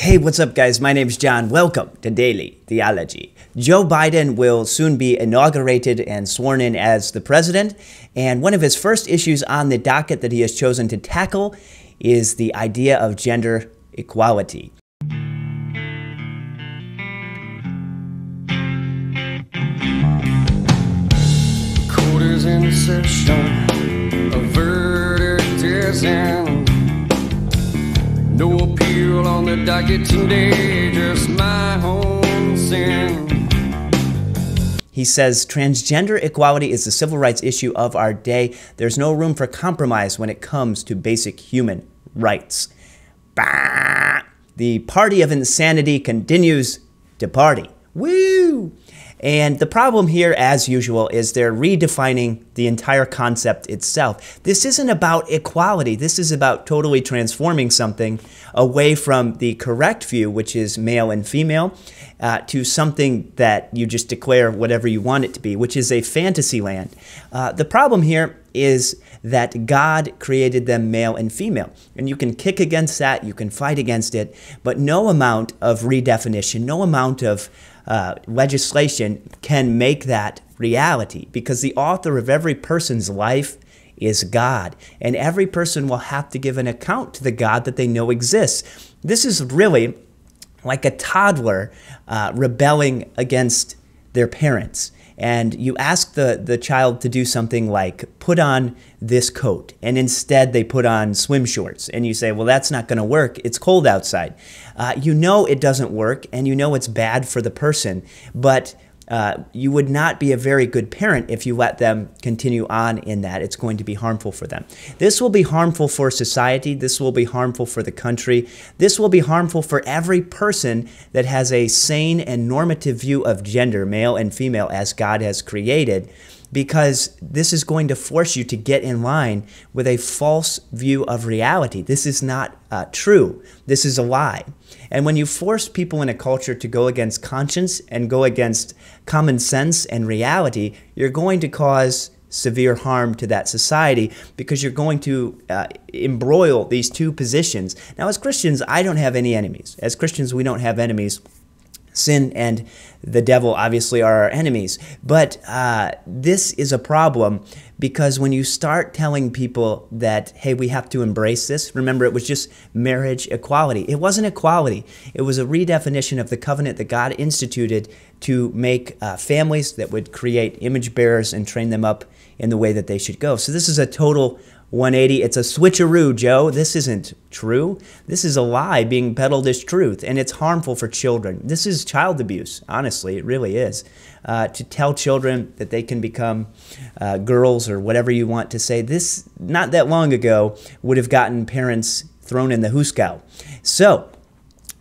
Hey, what's up, guys? My name is John. Welcome to Daily Theology. Joe Biden will soon be inaugurated and sworn in as the president, and one of his first issues on the docket that he has chosen to tackle is the idea of gender equality. Quarters No appeal on the docket today, just my own sin. He says transgender equality is the civil rights issue of our day. There's no room for compromise when it comes to basic human rights. Bah! The party of insanity continues to party. Woo! And the problem here, as usual, is they're redefining the entire concept itself. This isn't about equality. This is about totally transforming something away from the correct view, which is male and female, uh, to something that you just declare whatever you want it to be, which is a fantasy land. Uh, the problem here is that God created them male and female. And you can kick against that, you can fight against it, but no amount of redefinition, no amount of uh, legislation can make that reality because the author of every person's life is God. And every person will have to give an account to the God that they know exists. This is really like a toddler uh, rebelling against their parents and you ask the, the child to do something like put on this coat, and instead they put on swim shorts, and you say, well, that's not going to work. It's cold outside. Uh, you know it doesn't work, and you know it's bad for the person, but uh, you would not be a very good parent if you let them continue on in that. It's going to be harmful for them. This will be harmful for society. This will be harmful for the country. This will be harmful for every person that has a sane and normative view of gender, male and female, as God has created because this is going to force you to get in line with a false view of reality. This is not uh, true. This is a lie. And when you force people in a culture to go against conscience and go against common sense and reality, you're going to cause severe harm to that society because you're going to uh, embroil these two positions. Now, as Christians, I don't have any enemies. As Christians, we don't have enemies Sin and the devil obviously are our enemies. But uh, this is a problem because when you start telling people that, hey, we have to embrace this, remember it was just marriage equality. It wasn't equality, it was a redefinition of the covenant that God instituted to make uh, families that would create image bearers and train them up in the way that they should go. So this is a total 180. It's a switcheroo, Joe. This isn't true. This is a lie being peddled as truth, and it's harmful for children. This is child abuse, honestly. It really is. Uh, to tell children that they can become uh, girls or whatever you want to say, this, not that long ago, would have gotten parents thrown in the hooskow. So,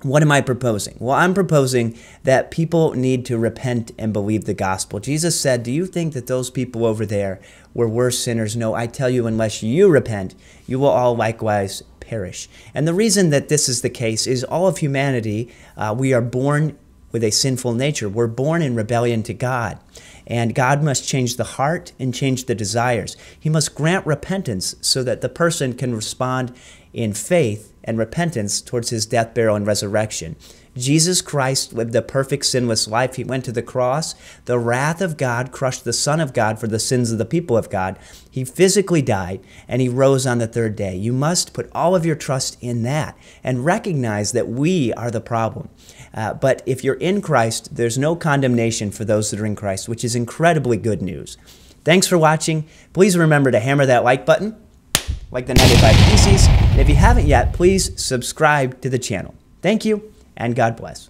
what am I proposing? Well, I'm proposing that people need to repent and believe the gospel. Jesus said, Do you think that those people over there were worse sinners? No, I tell you, unless you repent, you will all likewise perish. And the reason that this is the case is all of humanity, uh, we are born with a sinful nature. We're born in rebellion to God. And God must change the heart and change the desires. He must grant repentance so that the person can respond in faith and repentance towards his death, burial, and resurrection. Jesus Christ lived a perfect sinless life. He went to the cross. The wrath of God crushed the Son of God for the sins of the people of God. He physically died and he rose on the third day. You must put all of your trust in that and recognize that we are the problem. Uh, but if you're in Christ, there's no condemnation for those that are in Christ, which is incredibly good news. Thanks for watching. Please remember to hammer that like button, like the 95 Theses. If you haven't yet, please subscribe to the channel. Thank you and God bless.